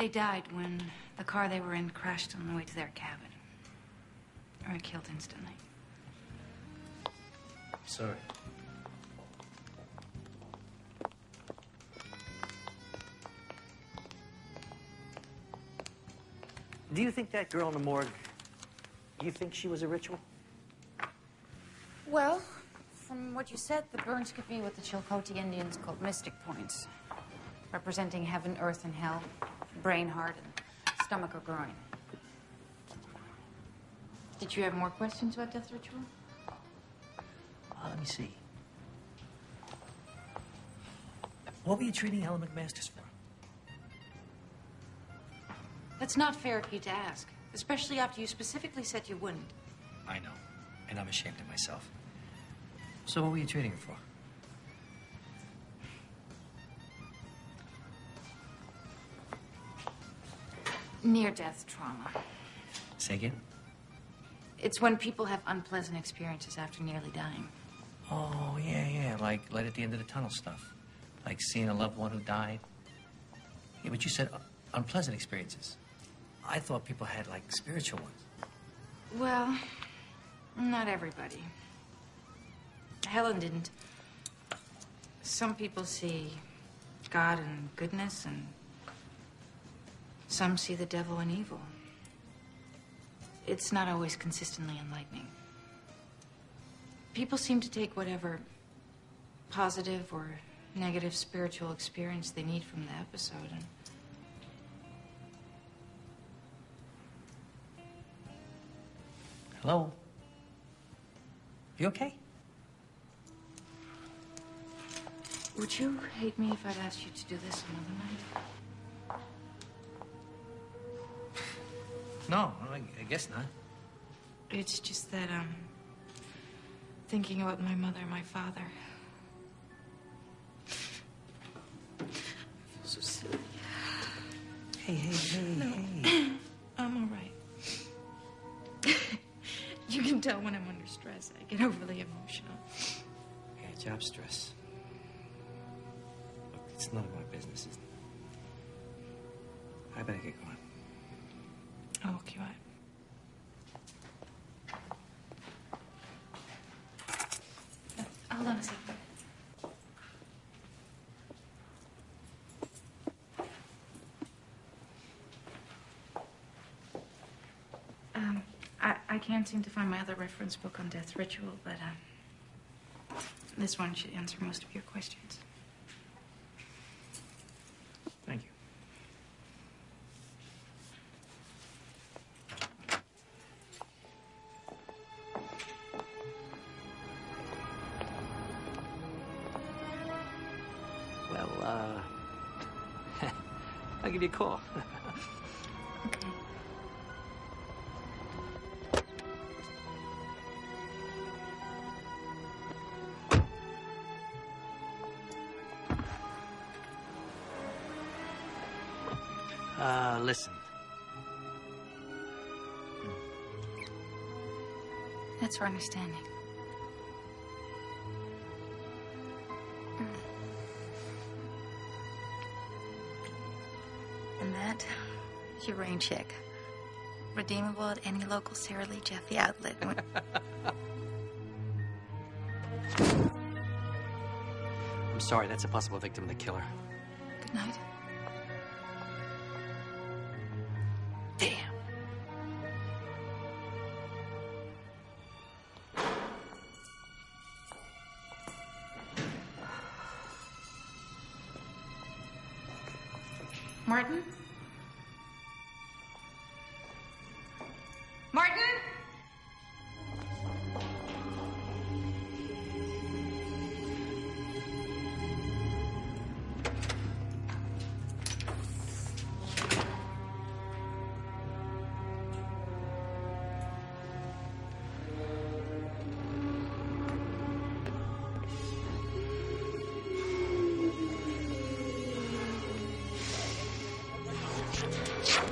They died when the car they were in crashed on the way to their cabin. Or killed instantly. Sorry. Do you think that girl in the morgue, you think she was a ritual? Well, from what you said, the burns could be what the Chilcote Indians called mystic points, representing heaven, earth, and hell, brain, heart, and stomach or groin. Did you have more questions about death ritual? Uh, let me see. What were you treating Helen McMasters for? That's not fair of you to ask, especially after you specifically said you wouldn't. I know, and I'm ashamed of myself. So what were you treating her for? Near death trauma. Say again? It's when people have unpleasant experiences after nearly dying. Oh, yeah, yeah, like light at the end of the tunnel stuff. Like seeing a loved one who died. Yeah, but you said unpleasant experiences. I thought people had, like, spiritual ones. Well, not everybody. Helen didn't. Some people see God and goodness, and some see the devil and evil. It's not always consistently enlightening. People seem to take whatever positive or negative spiritual experience they need from the episode and Hello? You okay? Would you hate me if I'd asked you to do this another No, I, I guess not. It's just that, um, thinking about my mother and my father. I feel so silly. Hey, hey, hey, hey. I'm all right. you can tell when I'm under stress. I get overly emotional. Yeah, job stress. Look, it's none of my business, isn't it? I better get going. Okay? Uh, Hold on a second. Um, I, I can't seem to find my other reference book on death ritual, but uh, this one should answer most of your questions. Give you a call. Okay. Uh, listen. That's our understanding. Your rain check. Redeemable at any local Sara Lee Jaffee outlet. I'm sorry, that's a possible victim of the killer. Good night. Damn. Martin? Martin? you